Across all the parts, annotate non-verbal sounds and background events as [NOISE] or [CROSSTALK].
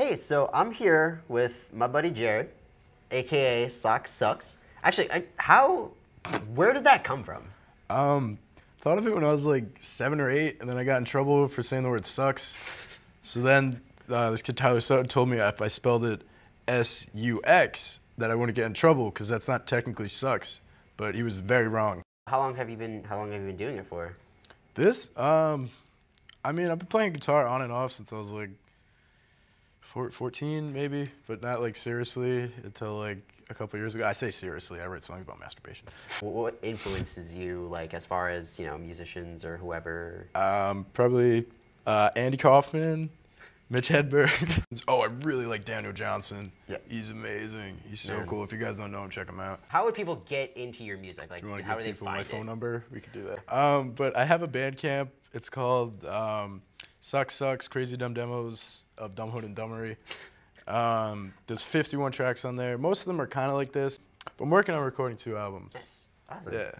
Hey, so I'm here with my buddy Jared, aka Sox Sux. Actually, I, how, where did that come from? Um, thought of it when I was like seven or eight, and then I got in trouble for saying the word sucks. So then uh, this kid Tyler Sutton told me if I spelled it S U X that I wouldn't get in trouble because that's not technically sucks. But he was very wrong. How long have you been? How long have you been doing it for? This, um, I mean, I've been playing guitar on and off since I was like 14, maybe, but not like seriously until like a couple years ago. I say seriously. I write songs about masturbation. Wh- What influences you, like as far as you know, musicians or whoever? Um, probably uh, Andy Kaufman, Mitch Hedberg. [LAUGHS] oh, I really like Daniel Johnston. Yeah. He's amazing. He's so Man. cool. If you guys don't know him, check him out. How would people get into your music? Like, Do you want to how give people my it? phone number? We could do that. Um, but I have a Bandcamp. It's called um, Sucks Sucks Crazy Dumb Demos of Dumbhood and Dumbery. Um, there's 51 tracks on there. Most of them are kind of like this. But I'm working on recording two albums. Yes. Awesome. Yeah.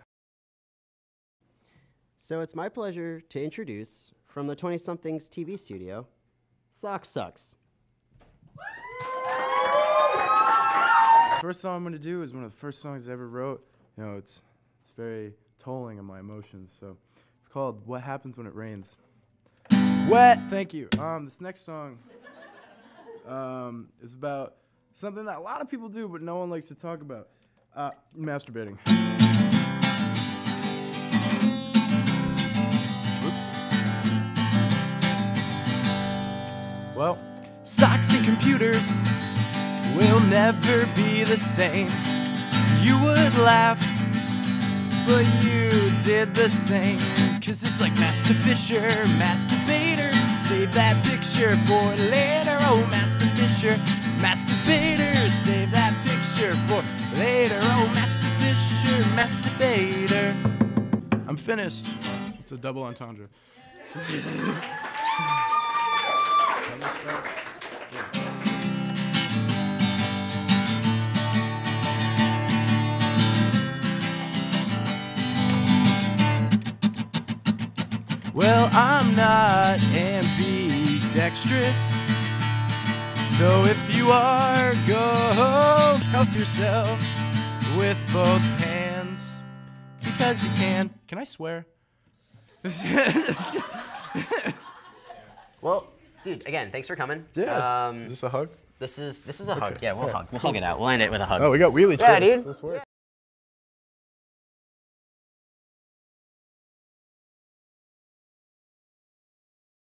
So it's my pleasure to introduce from the 20 somethings TV studio, Sox Sux. First song I'm gonna do is one of the first songs I ever wrote. You know, it's it's very tolling on my emotions. So it's called "What Happens When It Rains." Wet. Thank you. Um, this next song um, is about something that a lot of people do, but no one likes to talk about. Uh, masturbating. Oops. Well, stocks and computers will never be the same. You would laugh, but you did the same. Cause it's like Master Fisher, Masturbator. Save that picture for later. Oh, Master Fisher, Masturbator. Save that picture for later. Oh, Master Fisher, Masturbator. I'm finished. It's a double entendre. [LAUGHS] Well, I'm not ambidextrous. So if you are, go help yourself with both hands. Because you can. Can I swear? [LAUGHS] Well, dude, again, thanks for coming. Yeah. Um, is this a hug? this is this is a hug. Yeah, we'll Yeah. hug. We'll hug it out. We'll end it with a hug. Oh, we got wheelie Yeah, dude. This works.